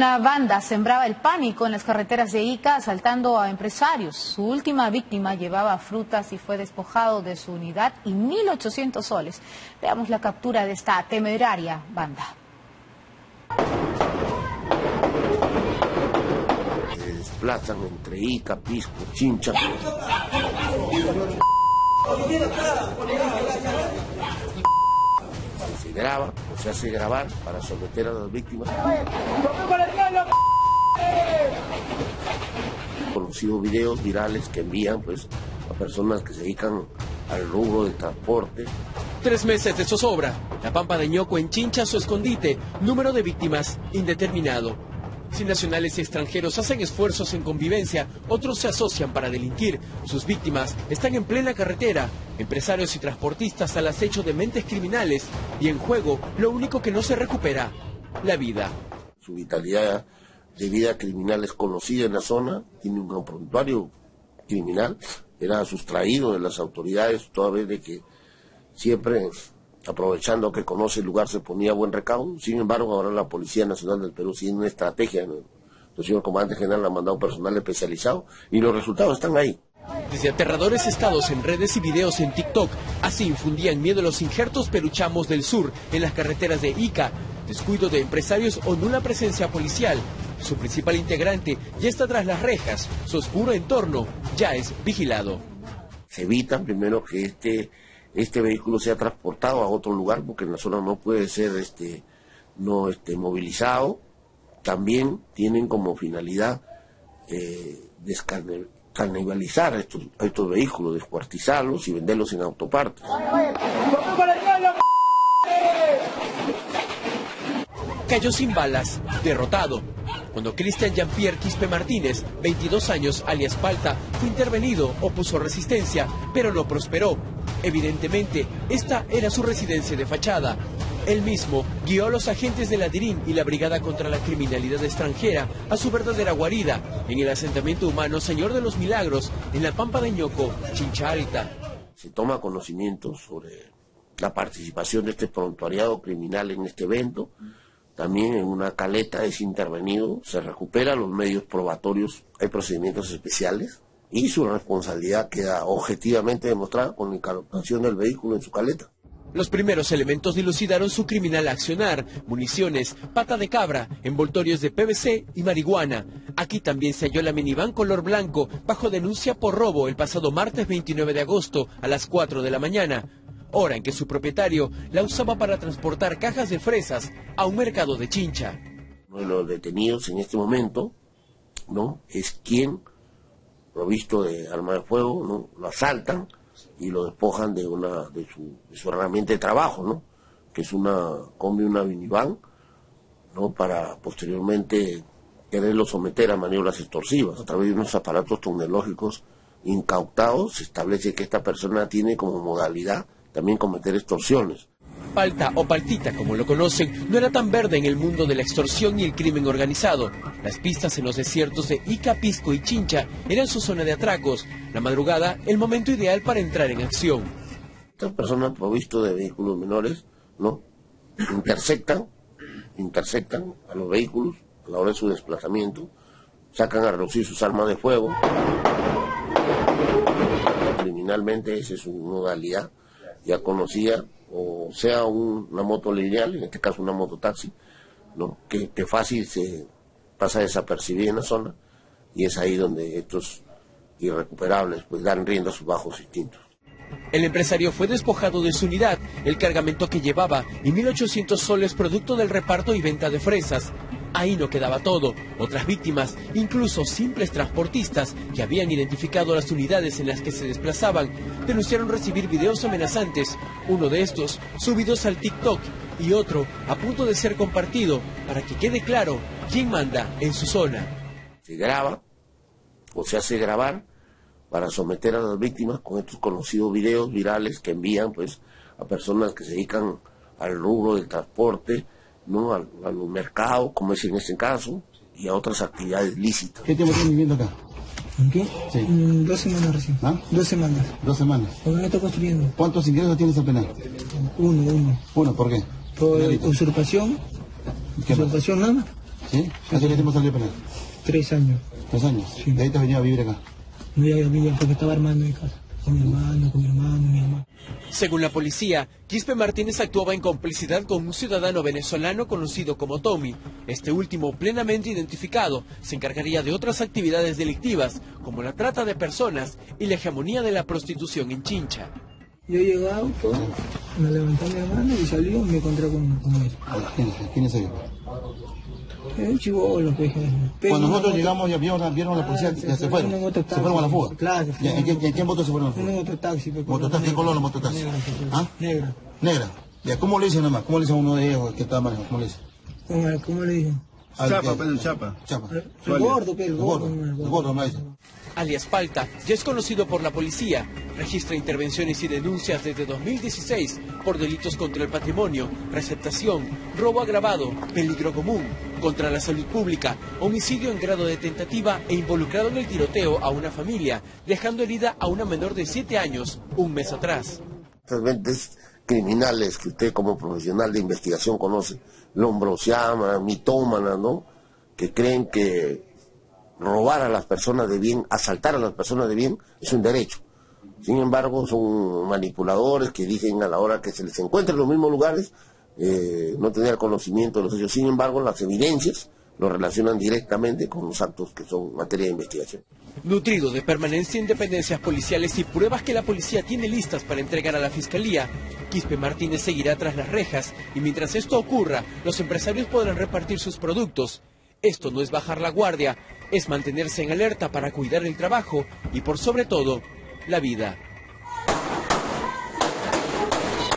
Una banda sembraba el pánico en las carreteras de Ica asaltando a empresarios. Su última víctima llevaba frutas y fue despojado de su unidad y 1.800 soles. Veamos la captura de esta temeraria banda. Se desplazan entre Ica, Pisco, Chincha. Se graba o se hace grabar para someter a las víctimas. Conocidos videos virales que envían pues a personas que se dedican al rubro del transporte. Tres meses de zozobra. La Pampa de Ñoco en Chincha su escondite. Número de víctimas indeterminado. Si nacionales y extranjeros hacen esfuerzos en convivencia, otros se asocian para delinquir. Sus víctimas están en plena carretera. Empresarios y transportistas al acecho de mentes criminales. Y en juego, lo único que no se recupera, la vida. Su vitalidad de vida criminal es conocida en la zona, tiene un prontuario criminal, era sustraído de las autoridades toda vez de que siempre aprovechando que conoce el lugar se ponía buen recaudo. Sin embargo, ahora la Policía Nacional del Perú tiene una estrategia. El señor comandante general ha mandado personal especializado y los resultados están ahí. Desde aterradores estados en redes y videos en TikTok, así infundían miedo los injertos peruchamos del sur en las carreteras de Ica, descuido de empresarios o nula presencia policial. Su principal integrante ya está tras las rejas, su oscuro entorno ya es vigilado. Se evita primero que este este vehículo sea transportado a otro lugar porque en la zona no puede ser este no este movilizado también tienen como finalidad eh, estos vehículos, descuartizarlos y venderlos en autopartes. Cayó sin balas, derrotado. Cuando Cristian Jean-Pierre Quispe Martínez, 22 años, alias Palta, fue intervenido, opuso resistencia, pero no prosperó. Evidentemente, esta era su residencia de fachada. Él mismo guió a los agentes de la DIRIN y la Brigada contra la Criminalidad Extranjera a su verdadera guarida, en el asentamiento humano Señor de los Milagros, en la Pampa de Ñoco, Chincha Alta. Se toma conocimiento sobre la participación de este prontuariado criminal en este evento. También en una caleta es intervenido, se recupera los medios probatorios, hay procedimientos especiales y su responsabilidad queda objetivamente demostrada con la incautación del vehículo en su caleta. Los primeros elementos dilucidaron su criminal accionar, municiones, pata de cabra, envoltorios de PVC y marihuana. Aquí también se halló la minivan color blanco bajo denuncia por robo el pasado martes 29 de agosto a las 4 de la mañana, hora en que su propietario la usaba para transportar cajas de fresas a un mercado de Chincha. Uno de los detenidos en este momento no es quien provisto de arma de fuego, ¿no? lo asaltan y lo despojan de una de su, herramienta de trabajo, ¿no? que es una combi, una minivan, ¿no? para posteriormente quererlo someter a maniobras extorsivas. A través de unos aparatos tecnológicos incautados se establece que esta persona tiene como modalidad también cometer extorsiones. Palta o Paltita, como lo conocen, no era tan verde en el mundo de la extorsión y el crimen organizado. Las pistas en los desiertos de Ica, Pisco y Chincha eran su zona de atracos. La madrugada, el momento ideal para entrar en acción. Estas personas provistas de vehículos menores, ¿no? Intersectan, intersectan a los vehículos a la hora de su desplazamiento, sacan a reducir sus armas de fuego. Criminalmente esa es su modalidad ya conocida o sea una moto lineal, en este caso una mototaxi, ¿no? que, que fácil se pasa desapercibida en la zona y es ahí donde estos irrecuperables pues dan rienda a sus bajos instintos. El empresario fue despojado de su unidad, el cargamento que llevaba y 1.800 soles producto del reparto y venta de fresas. Ahí no quedaba todo. Otras víctimas, incluso simples transportistas que habían identificado las unidades en las que se desplazaban, denunciaron recibir videos amenazantes. Uno de estos subidos al TikTok y otro a punto de ser compartido para que quede claro quién manda en su zona. Se graba o se hace grabar para someter a las víctimas con estos conocidos videos virales que envían pues a personas que se dedican al rubro del transporte ¿no? a, los mercados, como es en este caso, y a otras actividades lícitas. ¿Qué tiempo tienes viviendo acá? ¿En qué? Sí. Mm, dos semanas recién. ¿Ah? Dos semanas. Dos semanas. Porque no estoy construyendo. ¿Cuántos ingresos tienes apenas? Uno, uno. ¿Uno? ¿Por qué? Por usurpación. ¿Qué usurpación nada más. ¿Sí? ¿Hace qué tiempo salió penal? Tres años. ¿Tres años? Sí. ¿De ahí te has venido a vivir acá? No iba a vivir porque estaba armando mi casa. Con mi hermano, con mi hermano, mi hermano. Según la policía, Quispe Martínez actuaba en complicidad con un ciudadano venezolano conocido como Tommy. Este último, plenamente identificado, se encargaría de otras actividades delictivas, como la trata de personas y la hegemonía de la prostitución en Chincha. Yo llegué a auto, me levanté mi hermano y salió y me encontré con, con él. ¿Quién es, quién es ellos? Un chivolo, pues. Cuando nosotros llegamos ya vieron, vieron a la policía, ya se fueron. Se fueron a la fuga. Claro. ¿En, qué, en qué moto se fueron a la fuga? Un mototaxi. pues, ¿Mototaxi? ¿Qué color la mototaxi? Negra. pues, ¿Ah? Negra. Negra. Ya, ¿cómo le dicen nomás? ¿Cómo le dicen a uno de ellos que estaba manejando? ¿Cómo le dicen? ¿Cómo, cómo le dije? Al Chapa, pues, el chapa. Chapa. El gordo, pues, el El gordo. gordo. el El gordo, dicen. Alias Palta, ya es conocido por la policía. Registra intervenciones y denuncias desde 2016 por delitos contra el patrimonio, receptación, robo agravado, peligro común, contra la salud pública, homicidio en grado de tentativa e involucrado en el tiroteo a una familia, dejando herida a una menor de 7 años un mes atrás. Estas criminales que usted como profesional de investigación conoce, lombrosianas, mitómanas, ¿no? Que creen que robar a las personas de bien, asaltar a las personas de bien, es un derecho. Sin embargo, son manipuladores que dicen a la hora que se les encuentra en los mismos lugares, eh, no tener conocimiento de los hechos. Sin embargo, las evidencias lo relacionan directamente con los actos que son materia de investigación. Nutrido de permanencia e independencias policiales y pruebas que la policía tiene listas para entregar a la fiscalía, Quispe Martínez seguirá tras las rejas y mientras esto ocurra, los empresarios podrán repartir sus productos. Esto no es bajar la guardia, es mantenerse en alerta para cuidar el trabajo y por sobre todo, la vida.